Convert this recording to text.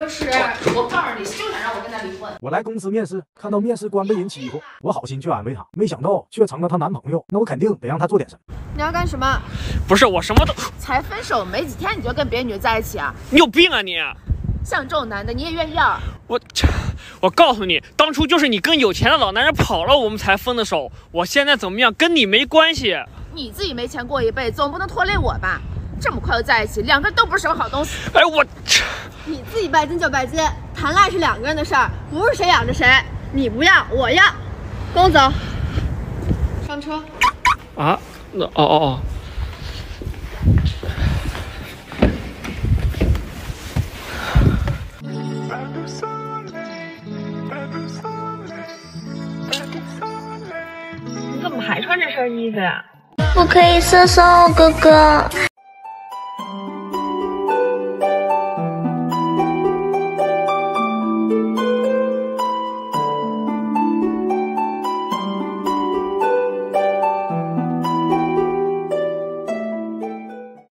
就是我告诉你，就想让我跟他离婚。我来公司面试，看到面试官被人欺负，我好心去安慰她，没想到却成了她男朋友。那我肯定得让她做点什么。你要干什么？不是我什么都 才分手没几天，你就跟别的女的在一起啊？你有病啊你！像这种男的你也愿意要？我，我告诉你，当初就是你跟有钱的老男人跑了，我们才分的手。我现在怎么样跟你没关系。你自己没钱过一辈子，总不能拖累我吧？这么快就在一起，两个人都不是什么好东西。哎我，你自己拜金就拜金，谈恋爱是两个人的事儿，不是谁养着谁。你不要，我要，跟我走，上车。啊，那哦哦哦。你怎么还穿这身衣服呀？不可以射手哥哥，